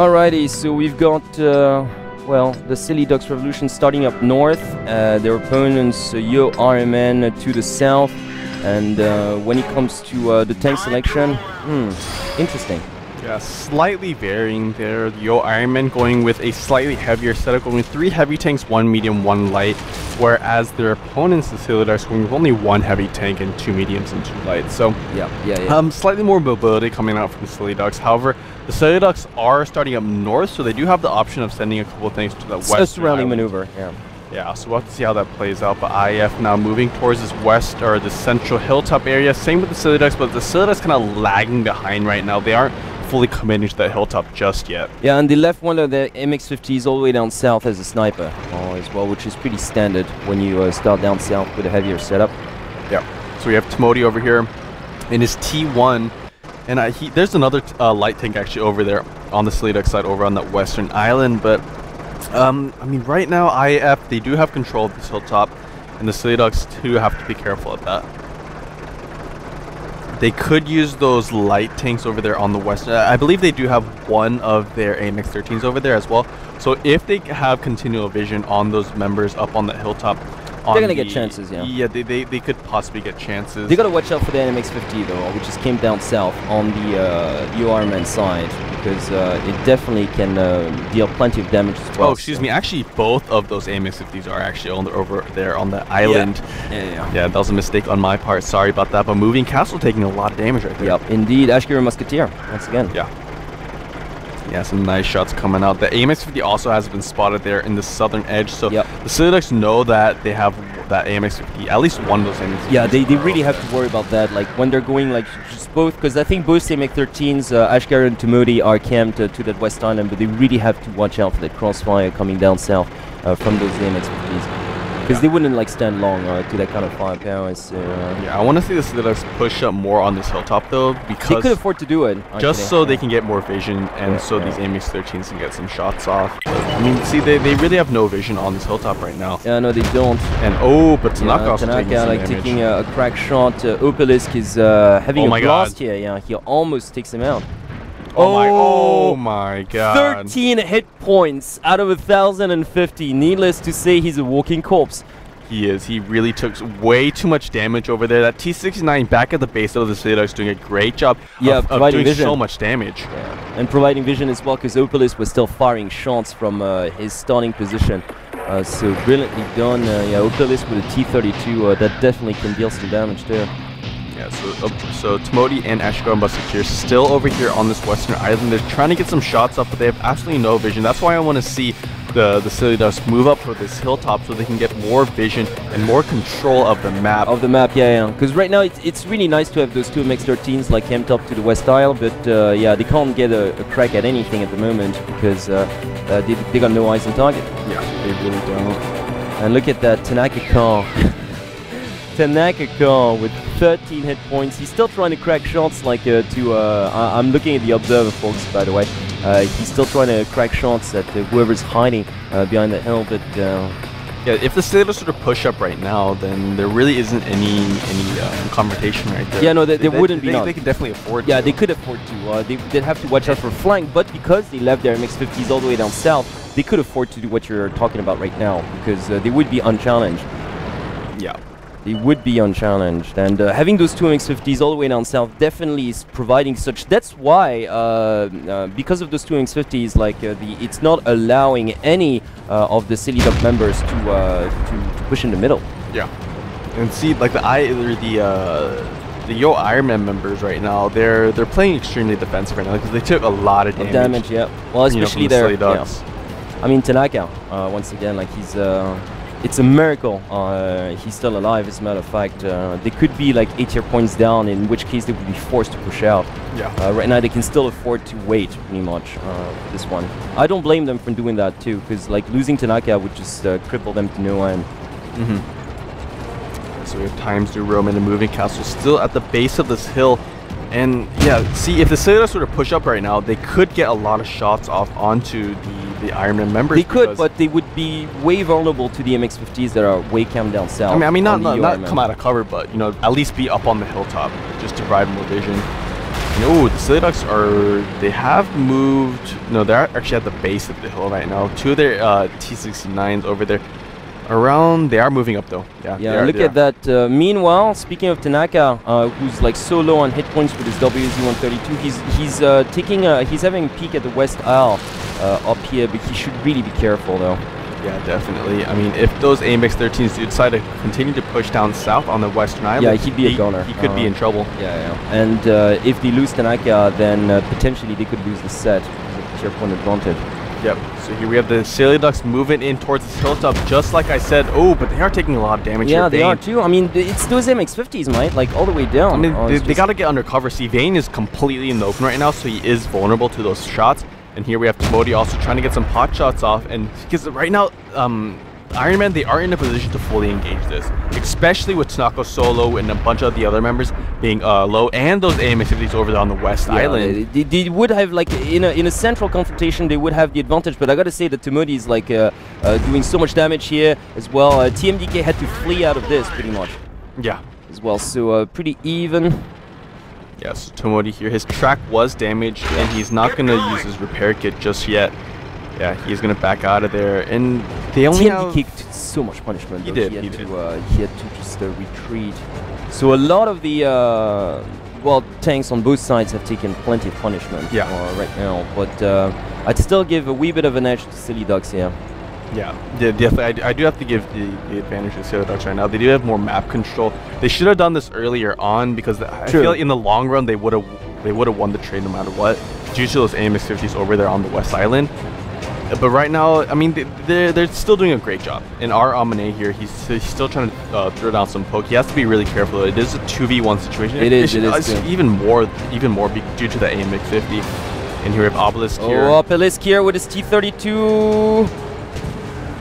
Alrighty, so we've got, uh, well, the Silly Ducks Revolution starting up north. Uh, their opponents, uh, Yoe Ironmen to the south. And uh, when it comes to uh, the tank selection, hmm, interesting. Yeah, slightly varying there. Yoe Ironmen going with a slightly heavier setup, going with three heavy tanks, one medium, one light, whereas their opponents, the Silly Ducks, going with only one heavy tank and two mediums and two lights. So, Yeah, yeah, yeah. um, slightly more mobility coming out from the Silly Ducks. However, the Silly Ducks are starting up north, so they do have the option of sending a couple of things to the It's west. a surrounding maneuver, yeah. Yeah, so we'll have to see how that plays out. But IF now moving towards this west or the central hilltop area. Same with the Silly Ducks, but the Silly Ducks kind of lagging behind right now. They aren't fully committing to that hilltop just yet. Yeah, and the left one of the MX-50s all the way down south as a sniper uh, as well, which is pretty standard when you uh, start down south with a heavier setup. Yep. So we have Timoti over here in his T1. And I, he, there's another uh, light tank actually over there on the Silly side over on that western island. But, um, I mean, right now, IF, they do have control of this hilltop. And the Silly too, have to be careful of that. They could use those light tanks over there on the west. Uh, I believe they do have one of their AMX-13s over there as well. So if they have continual vision on those members up on the hilltop, on gonna get chances, yeah. Yeah, they, they, they could possibly get chances. They gotta watch out for the AMX-50 though, which just came down south on the uh, Yoe Ironmen side, because uh, it definitely can uh, deal plenty of damage as well. oh, excuse me. Actually, both of those AMX-50s are actually on the, over there on the island. Yeah, yeah. Yeah, that was a mistake on my part. Sorry about that. But moving castle taking a lot of damage right there. Yep, indeed. Ashkira Musketeer, once again. Yeah. Yeah, some nice shots coming out. The AMX-50 also has been spotted there in the southern edge, so Yep. the Ducks know that they have that AMX-50, at least one of those AMX-50s. Yeah, they, they really have to worry about that. Like when they're going like just both, because I think both MX-13s, uh, Ashgar and Tumodi, are camped uh, to that west island, but they really have to watch out for that crossfire coming down south uh, from those AMX-50s, because they wouldn't like stand long uh, to that kind of firepower. So uh, Yeah, I want to see the Ducks push up more on this hilltop though, they because could afford to do it. just so they can get more vision and Yeah, so yeah. these AMX-13s can get some shots off. But, I mean, see, they, they really have no vision on this hilltop right now. Yeah, no, they don't. And oh, but Tanaka Yeah, also taking Tanaka some like damage. taking a, a crack shot. Uh, Opelisk is uh, having Oh a my blast God. here. Yeah, he almost takes him out. Oh my, Oh, oh my god. 13 hit points out of 1,050. Needless to say, he's a walking corpse. He is. He really took way too much damage over there. That T69 back at the base of the Silly Ducks doing a great job Yeah, of, of providing doing vision. so much damage. Yeah. And providing vision as well, because Opolis was still firing shots from uh, his starting position. Uh, so brilliantly done. Uh, yeah, Opolis with a T32, uh, that definitely can deal some damage there. Yeah, so uh, so Timoti and Ashgar and Musketeer still over here on this western island. They're trying to get some shots up, but they have absolutely no vision. That's why I want to see the the Silly Ducks move up for this hilltop so they can get more vision and more control of the map. Of the map, yeah, yeah. Because right now it's, it's really nice to have those two MX-13s like camped up to the west isle, but uh, yeah, they can't get a, a crack at anything at the moment because uh, uh, they, they got no eyes on target. yeah, they really don't. And look at that Tanaka car. Tanaka car with 13 hit points. He's still trying to crack shots like uh, to. Uh, I- I'm looking at the observer, folks, by the way. Uh, he's still trying to crack shots at uh, whoever's hiding uh, behind the hill, but uh, Yeah, if the Silly sort of push up right now, then there really isn't any any confrontation right there. Yeah, no, there- there wouldn't be they. They can definitely afford. yeah, to. they could afford to. Uh, they, they'd have to watch out for flank, but because they left their MX-50s all the way down south, they could afford to do what you're talking about right now because uh, they would be unchallenged. Yeah. They would be unchallenged, and uh, having those two MX-50s all the way down south definitely is providing such. That's why, uh, uh, because of those two MX-50s, like uh, the, it's not allowing any uh, of the Silly Duck members to, uh, to to push in the middle. Yeah. And see, like the I or the uh, the Yoe Ironmen members right now, they're they're playing extremely defensive right now because they took a lot of damage. damage, yeah. Well, especially you know, especially the yeah. I mean Tanaka, uh, once again, like he's. Uh, it's a miracle uh, he's still alive. As a matter of fact, uh, they could be like eight tier points down, in which case they would be forced to push out. Yeah. Uh, right now, they can still afford to wait, pretty much, uh, for this one. I don't blame them for doing that too, because like losing Tanaka would just uh, cripple them to no end. So we have Times New Roman and Moving Castle still at the base of this hill. And yeah, see, if the Ducks were to push up right now, they could get a lot of shots off onto the, the Ironman members. They could, but they would be way vulnerable to the MX-50s that are way camped down south. I mean, I mean, not not, not come out of cover, but you know, at least be up on the hilltop just to provide more vision. Oh, the Silly Ducks are they have moved. No, they're actually at the base of the hill right now. Two of their uh, T69s over there. Around, they are moving up though. Yeah. Yeah, are- look at that. Uh, meanwhile, speaking of Tanaka, uh, who's like so low on hit points with his WZ-132, he's he's uh, taking a, he's having a peek at the west aisle uh, up here, but he should really be careful though. Yeah, definitely. I mean, if those AMX 13s do decide to continue to push down south on the western island, Yeah, he'd be a he, goner. He could be Uh, in trouble. Yeah, yeah. And uh, if they lose Tanaka, then uh, potentially they could lose the set because the tier point advantage. Yep. So here we have the Silly Ducks moving in towards this hilltop, just like I said. Oh, but they are taking a lot of damage Yeah, they Vayne. are too. I mean, it's those MX-50s, mate, like all the way down. I mean, Uh, they, they got to get undercover. See, Vayne is completely in the open right now, so he is vulnerable to those shots. And here we have Timoti also trying to get some pot shots off. And because right now, um, Iron Man, they aren't in a position to fully engage this, especially with Tanaka solo and a bunch of the other members being uh, low, and those AMX 50s over there on the West Yeah, Island. They, they would have like in a in a central confrontation they would have the advantage, but I gotta say that Timoti is like uh, uh, doing so much damage here as well. Uh, TMDK had to flee out of this pretty much Yeah. as well, so uh, pretty even. Yes, Tomodi here. His track was damaged, and he's not going to use his repair kit just yet. Yeah, he's going to back out of there. And they only have... TMDK took so much punishment. He though. did, He had he to did. Uh, he had to just uh, retreat. So a lot of the uh, well tanks on both sides have taken plenty of punishment Yeah. uh, right now, but uh, I'd still give a wee bit of an edge to Silly Ducks here. Yeah, yeah definitely. I, I do have to give the, the advantage to Silly Ducks right now. They do have more map control. They should have done this earlier on because I feel like in the long run they would have they would have won the trade no matter what due to those AMX 50s over there on the West Island. But right now, I mean, they- they're, they're still doing a great job. And our Amane here, he's, he's still trying to uh, throw down some poke. He has to be really careful. though. It is a 2v1 situation. It is, should- it is it's even more, even more be- due to the AMX 50. And here we have Obelisk here. Oh, Obelisk here with his T32.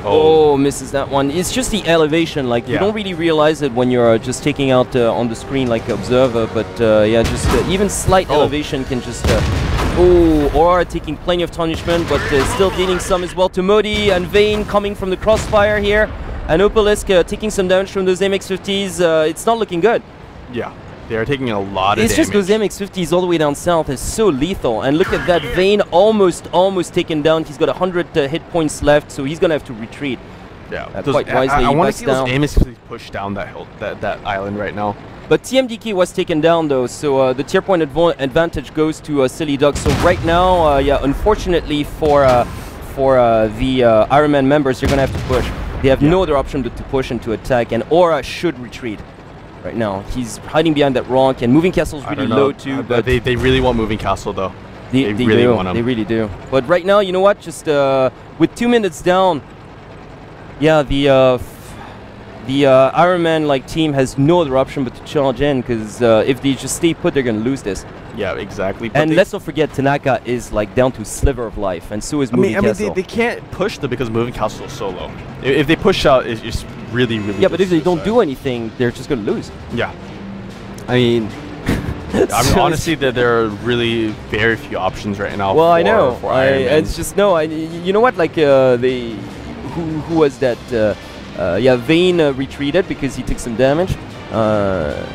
Oh. misses that one. It's just the elevation. Like you don't really realize it when you're just taking out uh, on the screen like observer. But uh, yeah, just uh, even slight Oh. elevation can just. Uh, oh, Aurora taking plenty of punishment, but uh, still dealing some as well to Modi and Vayne coming from the crossfire here. And Opelisk uh, taking some damage from those MX-50s. Uh, it's not looking good. Yeah, they are taking a lot of It's damage. just those MX-50s all the way down south is so lethal. And look at that, Vayne almost, almost taken down. He's got 100 uh, hit points left, so he's gonna have to retreat. Yeah, Uh, those- quite I- wisely, I, he want to see those down. Amos push down that hill, that that island right now. But TMDK was taken down though, so uh, the tier point advantage goes to uh, Silly Duck. So right now, uh, yeah, unfortunately for uh, for uh, the uh, Iron Man members, you're gonna have to push. They have no other option but to push and to attack, and Aura should retreat. Right now, he's hiding behind that rock, and moving castle's I really low too. Uh, but they they really want moving castle though. They, They they really do. want 'em. They really do. But right now, you know what? Just uh, with two minutes down, yeah, the uh, the uh, Iron Man like team has no other option but to charge in because uh, if they just stay put, they're gonna lose this. Yeah, exactly. But and let's not forget, Tanaka is like down to sliver of life, and so is I Moving mean, I mean, they, they can't push them because moving castle is so low. I- If they push out, it's just really really. yeah, but if they don't do anything, they're just gonna lose. yeah, I mean. I mean, honestly, that there are really very few options right now. Well, for, I know. I, it's just no. I, you know what? Like uh, they, who, who was that? Uh, uh, yeah, Vayne uh, retreated because he took some damage. Uh,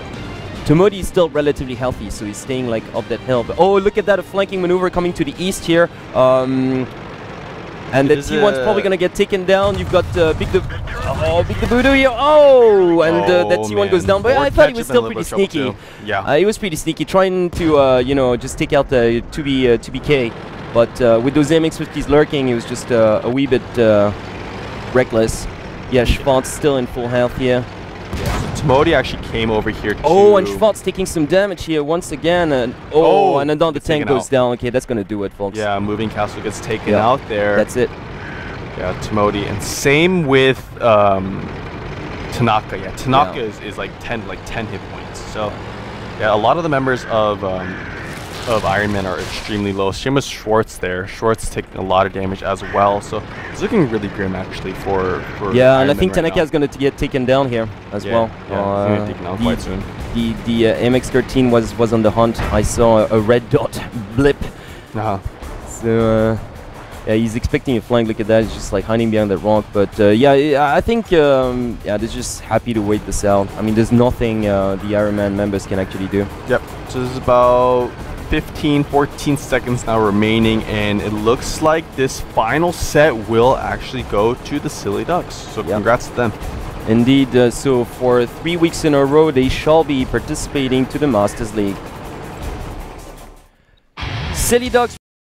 Tomodi is still relatively healthy, so he's staying like up that hill. But oh, look at that! A flanking maneuver coming to the east here. Um, and the It is T1's probably gonna get taken down. You've got uh, Big the oh Big the Voodoo here. Oh, and uh, that Oh, T1 goes down. But I thought he was still pretty bit of trouble sneaky. Yeah. Uh, he was pretty sneaky, trying to uh, you know just take out the 2B uh, 2BK, but uh, with those MX50s lurking, he was just uh, a wee bit uh, reckless. Yeah, Schwartz still in full health here. Tomodi actually came over here. Oh, and Schwartz taking some damage here once again, and oh, Oh, and then the tank goes out. down. Okay, that's gonna do it, folks. Yeah, moving castle gets taken Yeah, out there. that's it. Yeah, Tomodi, and same with um, Tanaka. Yeah, Tanaka Yeah. is, is like ten like ten hit points. So yeah, a lot of the members of um, of Iron Man are extremely low. Same Schwartz there. Schwartz taking a lot of damage as well. So it's looking really grim actually for for. Yeah, Iron and I Man think right Tanaka now. is gonna get taken down here as Yeah, well. Yeah, he's Uh, get taken out the- quite soon. The the uh, MX13 was was on the hunt. I saw a, a red dot blip. Uh-huh. So uh, yeah, he's expecting a flank. Look at that. He's just like hiding behind that rock. But uh, yeah, I I think um, yeah, they're just happy to wait this out. I mean, there's nothing uh, the Iron Man members can actually do. Yep. So this is about 15, 14 seconds now remaining, and it looks like this final set will actually go to the Silly Ducks. So Yep. congrats to them. Indeed, uh, so for three weeks in a row, they shall be participating to the Masters League. Silly Ducks